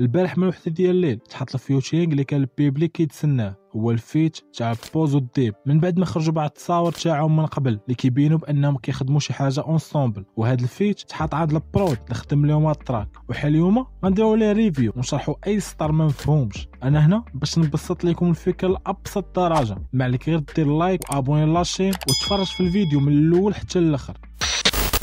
البارح من وحده ديال الليل. تحط ال featuring اللي كان ال public كيتسناه هو ال feat تاع بوزو ديب من بعد ما خرجوا بعض التصاور تاعهم من قبل اللي كيبينوا بأنهم كيخدموا شي حاجة ensemble وهذا ال feat تحط عاد ال prod اللي خدم لهم ال track. وحال اليوم غنديروا ليه review ونشرحوا أي سطر ما مفهومش. أنا هنا باش نبسط لكم الفكرة لأبسط درجة. ما عليك غير دير like و abonner la chaîne وتفرج في الفيديو من الأول حتى الأخر.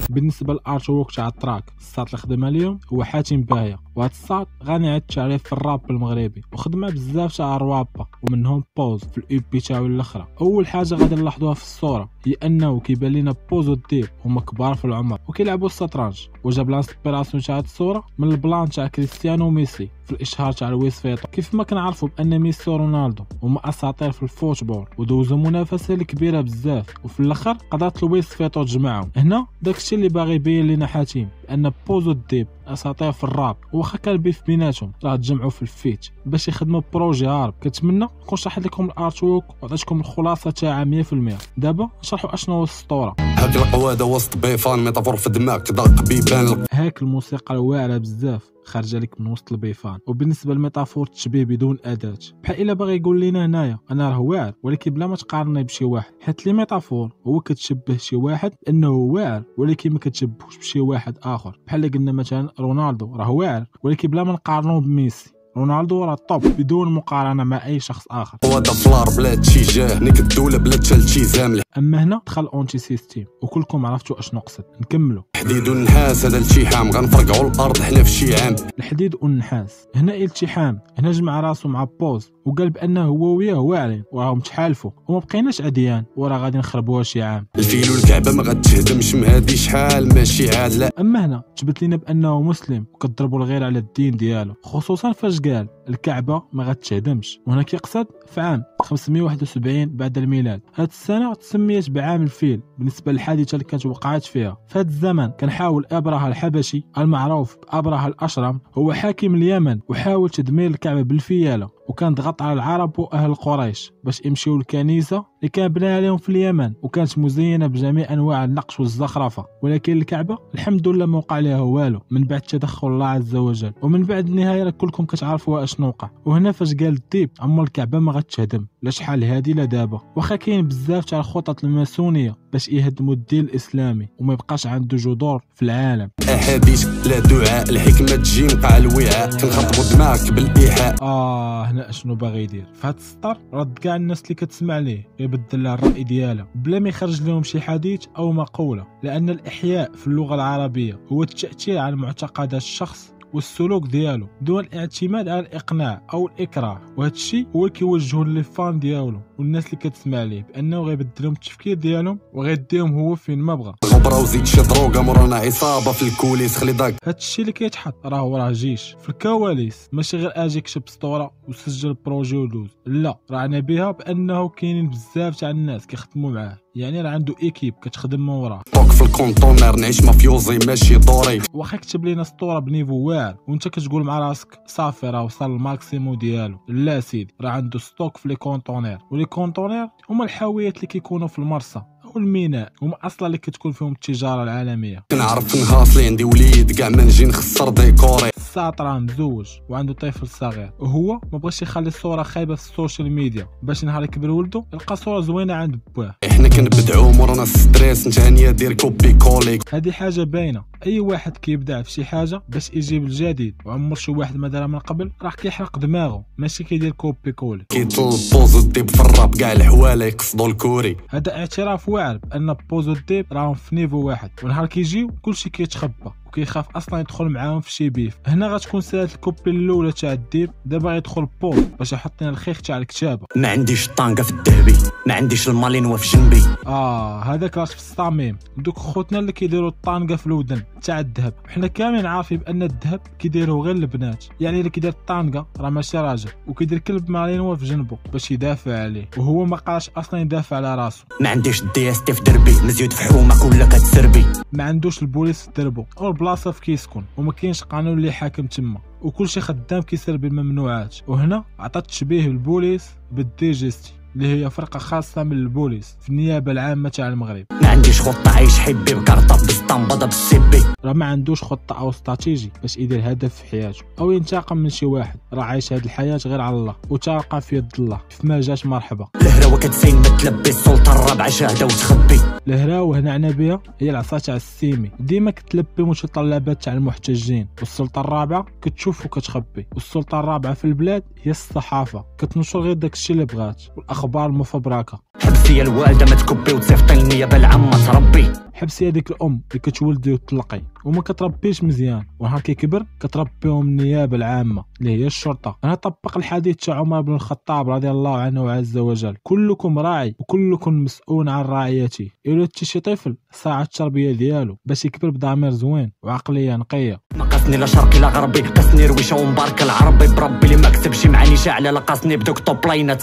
بالنسبة لل artwork تاع ال track الساط اللي خدمها اليوم هو حاتم باهية. وهاد الساط غني على التعريف في الراب المغربي وخدمها بزاف تاع روابا ومنهم بوز في ال EP تاعو الأخرى. أول حاجة غادي نلاحظوها في الصورة هي أنه كيبان لينا بوز وديب هما كبار في العمر وكيلعبوا الشطرنج وجاب l'inspiration تاع هاد الصورة؟ من ال plan تاع كريستيانو وميسي في الإشهار تاع Louis Vuitton كيف ما كنعرفوا بأن ميسي ورونالدو هما أساطير في ال football ودوزوا منافسة كبيرة بزاف. وفي الأخر قدرت Louis Vuitton تجمعهم هنا داكشي اللي باغي يبين لنا حاتم أن بوزو ديب اساطير في الراب واخا كان beef بيناتهم. راه تجمعوا في ال feat. باش يخدموا projet هارب. كنتمنى نكون شرحت لكم ال artwork وعطيتكم الخلاصة تاعها 100% دابا نشرحوا أشنو هو السطوره هاك القوادة وسط بيفان métaphore في دماغك دق بيبان. هاك الموسيقى الواعره بزاف. خارجة لك من وسط البيفان. وبالنسبة لل métaphore تشبيه بدون اداه بحال إلا باغي يقول لنا هنايا أنا راه واعر ولكن بلا ما تقارني بشي واحد. حيت لي métaphore هو كتشبه شي واحد إنه واعر ولكن ما كتشبهوش بشي واحد آخر. بحال قلنا مثلا رونالدو راه واعر ولكن بلا ما نقارنوه بميسي. رونالدو راه top بدون مقارنة مع أي شخص آخر. قواده فلار بلا اتجاه نيك الدولة بلا التزام. أما هنا دخل anti-système وكلكم عرفتوا أشنو قصد. نكملوا الحديد والنحاس هذا الالتحام غنفرقعوا الأرض حنا في شي عام الحديد والنحاس هنا التحام هنا جمع راسو مع بوز وقال بأنه هو وياه واعرين وراهم تحالفوا وما بقيناش عديان وراه غادي نخربوها شي عام الفيل والكعبة ما غتهدمش مهادي شحال؟ ماشي عاد لا أما هنا تبت لنا بأنه مسلم وكضربوا الغير على الدين ديالو خصوصا فاش قال الكعبة ما غتهدمش وهنا كيقصد في عام 571 بعد الميلاد. هاد السنة تسميت بعام الفيل بالنسبة للحادثة اللي كانت وقعت فيها. في هاد الزمن كان حاول أبرهة الحبشي المعروف بأبرهة الأشرم. هو حاكم اليمن وحاول تدمير الكعبة بالفياله وكان ضغط على العرب وأهل قريش باش يمشيو للكنيسة اللي كان بناها لهم في اليمن وكانت مزينة بجميع أنواع النقش والزخرفة. ولكن الكعبة الحمد لله ما وقع لها والو من بعد تدخل الله عز وجل ومن بعد النهاية كلكم كتعرفوا أشنو وقع. وهنا فاش قال الديب عمر الكعبة ما غتهدم لا شحال هادي لا دابا. واخا كاين بزاف تاع الخطط الماسونية. باش يهدموا الدين الإسلامي وما يبقاش عنده جذور في العالم. أحاديث لا دعاء الحكمة تجي مقع الوعاء. كنخاطبوا دماغك بالإيحاء. آه هنا أشنو باغي يدير؟ في هاد السطر رد كاع الناس اللي كتسمع ليه يبدل لها الرأي ديالها. بلا ما يخرج لهم شي حديث أو مقولة. لأن الإحياء في اللغة العربية هو التأثير على معتقدات الشخص والسلوك ديالو دون الاعتماد على الإقناع أو الإكراه. وهذا الشيء هو كيوجهو لي فان ديالو والناس اللي كتسمع ليه بأنه غيبدل لهم التفكير ديالهم وغيديهم هو فين ما بغى. غبره وزيد شي دروغه عصابة في الكوليس خلي داك هذا الشيء اللي كيتحط راه هو راه جيش. في الكواليس ماشي غير أجي كتب سطوره وسجل projet ودوز. لا راه أنا بها بأنه كاينين بزاف تاع الناس كيخدموا معاه. يعني راه عنده équipe كتخدم من وراه. stock في ال conteneur نعيش مافيوزي ماشي دوري واخا كتب لينا سطوره ب niveau واعر وانت كتقول مع راسك صافي راه وصل ال maximum ديالو. لا سيدي راه عنده stock في les conteneurs و les conteneurs هما الحاويات اللي كيكونوا في المرسى أو الميناء هما أصلا اللي كتكون فيهم التجارة العالمية. كنعرف نهاصلي عندي وليد كاع ما نجي نخسر ديكوري. الساط راه مزوج وعنده طفل صغير. وهو ما بغاش يخلي الصورة خايبة في ال social media. باش نهار يكبر ولده يلقى صورة زوينة عند بواه. إحنا كنبدعو مورانا stress انت هانيه دير copier-coller هذه حاجة باينة. أي واحد كيبدع في شي حاجة باش يجيب الجديد. وعمر شي واحد ما دارها من قبل راه كيحرق دماغه. ماشي كيدير copier-coller كيطل بوز ديب في الراب كاع الحواله يقصدوا الكوري. هذا اعتراف واعر بأن بوزو ديب راهم في niveau واحد. ونهار كيجيو كلشي كيتخبى. وكيخاف أصلا يدخل معاهم في شي beef. هنا غتكون سالات الكوبي الأولى تاع الديب. دابا غيدخل بوز باش يحط لنا الخيخ تاع الكتابة. ما عنديش الطانقه في الذهبي ما عنديش المالينوا في جنبي. آه هذاك راه في الصميم. دوك خوتنا اللي كيديروا الطانقة في الودن تاع الذهب. حنا كاملين عارفين بأن الذهب كيديروه غير البنات. يعني اللي كيدير الطانقة راه ماشي راجل. وكيدير كلب مالينوا في جنبه باش يدافع عليه. وهو ما قاش أصلا يدافع على راسه. ما عنديش ال DST في دربي. مزيود في حومة كلها كتسربي. ما عندوش البوليس في دربو أو البلاصه في كيسكن وما كاينش قانون اللي حاكم تما. وكل شي خدام كيسير بالممنوعات. وهنا عطات تشبيه البوليس بال DGST اللي هي فرقة خاصة من البوليس في النيابة العامة تاع المغرب. ما عنديش خطة عايش حبي بكارطة بسطنبضة بالسيبي راه ما عندوش خطة أو استراتيجي باش يدير هدف في حياته. أو ينتقم من شي واحد. راه عايش هاد الحياة غير على الله. وتلقى في يد الله. كيف ما جات مرحبا. الهراوة كتسين ما تلبي السلطة الرابعة شاهدة وتخبي. الهراوه هنا عنا بها هي العصا تاع السيمي. ديما كتلبي متطلبات تاع المحتجين. والسلطة الرابعة كتشوف وكتخبي. والسلطة الرابعة في البلاد هي الصحافة. كتنشر غير داكشي اللي بغات. والأخبار المفبركه حبسي الوالدة ما تكبي وتصيفطي النيابة العامة تربي. حبسي هذيك الام اللي كتولدي وتطلقي وما كتربيش مزيان. ونهار كيكبر كتربيهم النيابه العامة اللي هي الشرطة. أنا طبق الحديث تاع عمر بن الخطاب رضي الله عنه عز وجل. كلكم راعي وكلكم مسؤول عن رعيته الا شي طفل؟ ساعة التربيه ديالو. باش يكبر بضمير زوين وعقلية نقية. ما قاسني لا شرقي لا غربي. قاسني رويشة ومبارك العربي. بربي اللي ما كتبش معاني شاعلة لا قاسني بدوك top line ات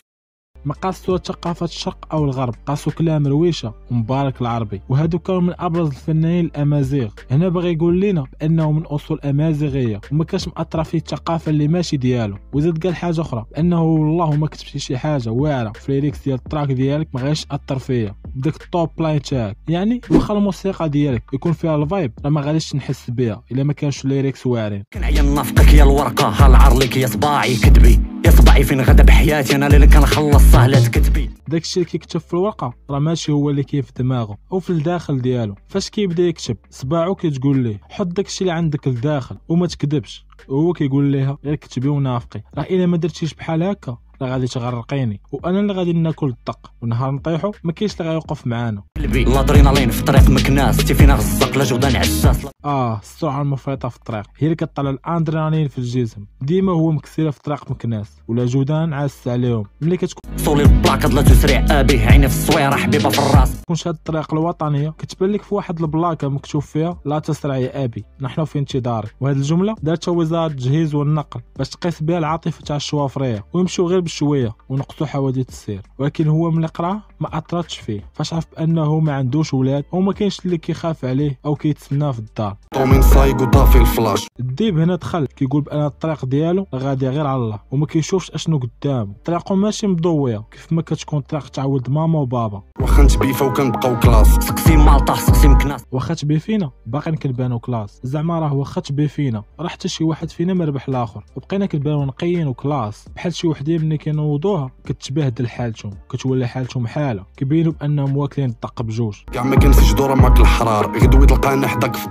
ما قاسوا ثقافة الشرق أو الغرب قاسوا كلام رويشة ومبارك العربي. وهادو كانوا من أبرز الفنانين الأمازيغ. هنا باغي يقول لنا بأنه من أصول أمازيغية وما كانش مأثرة فيه الثقافة اللي ماشي ديالو. وزاد قال حاجة أخرى بأنه والله ما كتبتي شي حاجة واعرة. في ديال ال track ديالك ما غايش تأثر فيا. بداك ال top line تاعك يعني واخا الموسيقى ديالك يكون فيها ال vibe راه ما غاديش نحس بها إلا ما كانش ال lyrics واعرين. كنعيا نافقك يا الورقة ها العرليك يا صباعي كتبي. يا صباعي فين غدا بحياتي أنا اللي كنخلص سهلة كتبي. داكشي اللي كيكتب في الورقة راه ماشي هو اللي كاين في دماغه أو في الداخل ديالو. فاش كيبدا يكتب صباعو كتقول ليه حط داكشي اللي عندك لداخل وما تكذبش. وهو كيقول ليها غير كتبي ونافقي. راه إلا ما درتيش بحال هكا راه غادي تغرقيني وأنا اللي غادي ناكل الدق ونهار نطيحو ما كاينش اللي غيوقف معانا. قلبي. الادرينالين في طريق مكناس. تي فينا غزق لا جودان عساس آه السرعه المفرطه في الطريق. هي اللي كطلع الأدرينالين في الجسم. ديما هو مكسيرة في طريق مكناس. ولا جودان عاس عليهم ملي كتكون صولي البلاكة لا تسرع يا أبي. عيني في الصويرة حبيبة في الراس. تكونش هاد الطريق الوطنية كتبان لك في واحد البلاكة مكتوب فيها لا تسرع يا آبي. نحن في انتظارك وهاد الجملة دارتها وزارة التجهيز والنقل. باش تقيس بها العاطفة تاع الشوافرية. ويمشيو غير بشوية ونقصوا حوادث السير. ولكن هو ملي قراه ما اثرتش فيه. فاش عرف بأنه ما عندوش ولاد وما كاينش اللي كيخاف عليه أو كيتسناه في الدار. طومين صايق وطافي الفلاش. الديب هنا دخل كيقول بأن الطريق ديالو غادي غير على الله وما كيشوفش أشنو قدامه. طريقه ماشي مضوية كيف ما كتكون طريق تاع ولاد ماما وبابا. واخا نتبيفا وكنبقاو classe. سقسي مالطا سقسي مكناس. واخا تبيفينا باقيين كنبانو classe. زعما راه واخا تبيفينا راه حتى شي واحد فينا ما ربح الآخر. وبقينا كنبانو نقيين و classe. بحال شي وحدين ملي كينوضوها كتبهدل حالتهم كتولي حالتهم حالة. كيبينوا بأنهم واكلين الدق بجوج. كاع ما كنسجدو راه ماك الحرار غدوي تلقانا حداك في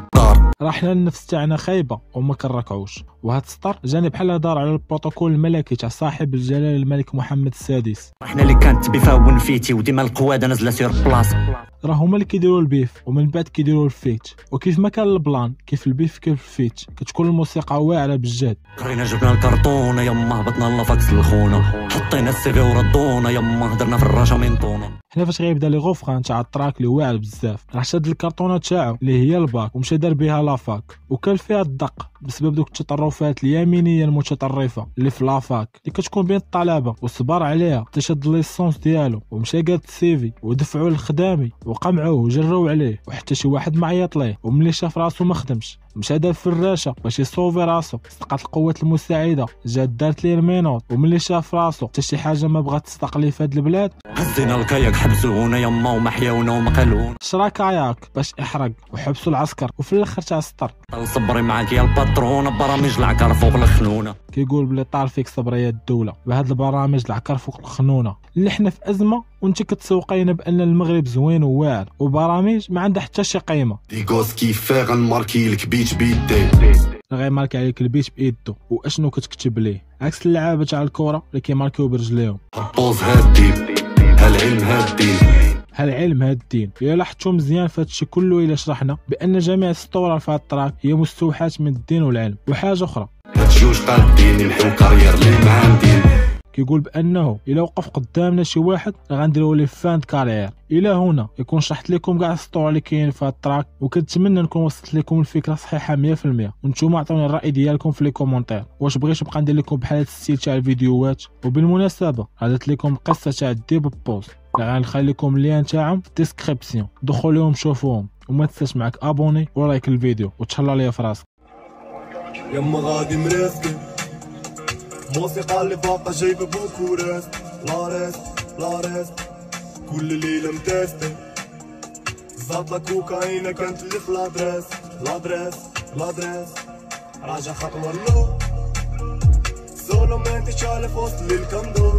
حنا النفس تاعنا خايبة وما كنركعوش وهاد السطر جاني بحال دار على البروتوكول الملكي تاع صاحب الجلاله الملك محمد السادس. إحنا اللي كانت بفا ونفيتي وديما القوادة نازلة sur place راه هما اللي كيديروا ال beef ومن بعد كيديروا ال feat وكيف ما كان ال plan كيف ال beef كيف ال feat كتكون الموسيقى واعرة بالجهد قرينا جبنا الكرتونة يما هبطنا la fac سخونة. حطينا ال CV وردونا يما هدرنا في الراشا من طونة هنا فاش غيبدا le refrain تاع ال track اللي واعر بزاف. راه شاد الكرتونة تاعو اللي هي الباك ومشى دار بها la fac. وكان فيها الدق بسبب دوك التطرفات اليمينية المتطرفة اللي في la fac اللي كتكون بين الطلبة وصبر عليها حتى شاد licence ديالو ومشى قاد ال CV ودفعوا للخدامي وقمعوه وجروه عليه وحتى شي واحد ما عيط ليه وملي شاف راسو ما خدمش. مشى دار في الراشه باش يصوفي راسو. سقط القوات المساعدة. جات دارت ليه ال menottes وملي شاف راسو حتى شي حاجة ما بغات تستقلي في هاد البلاد. هزينا ال kayak حبسونا يما ومحياونا ومقلونا شرا kayak باش يحرق وحبسوا العسكر وفي الآخر تاع السطر صبري معاك يا ال patron برامج العكر فوق الخنونة. كيقول بلي طار فيك صبرية الدولة بهاد البرامج العكر فوق الخنونة. اللي حنا في أزمة وانت كتسوقينا بأن المغرب زوين وواعر وبرامج ما عندها حتى شي قيمة. ديغوس كيفاه غنماركي لك بيت بيدي غير ماركي عليك البيت بإيدو. وأشنو كتكتب ليه؟ عكس اللعابة تاع الكره اللي كيماركيو برجليهم. الطوز هادي. هالعلم هادي. هالعلم هاد الدين الا لاحظتوا مزيان فهادشي كله إلا شرحنا بأن جميع السطور في هاد ال track هي مستوحاة من الدين والعلم. وحاجة أخرى. هاد جوج قادين يمحيو carrière اللي ما عندي. كيقول بأنه إلا وقف قدامنا شي واحد غنديروا ليه fin de carrière. إلى هنا يكون شرحت لكم كاع السطور اللي كاين في ال track وكنتمنى نكون وصلت لكم الفكرة صحيحه 100% وأنتم عطوني الرأي ديالكم في les commentaires. واش بغيتو نبقى ندير لكم بحال هاد ال style تاع الفيديوهات؟ وبالمناسبة درت لكم القصة تاع الديب و Pause. غنخلي لكم ال liens تاعهم في ال description. دخلوا لهم شوفوهم وما تنساش معك أبوني ولايك الفيديو. وتهلا ليا في راسك. يما غادي مراسكن موسيقى اللي فاقة جايبة بوكو راس لا راس لا ريست كل ليلة متاستة زاد لا كوكايينا كانت اللي في لادريس. لادريس لادريس. راجع خطوة لو سولو ما انت شالف وسط للكندو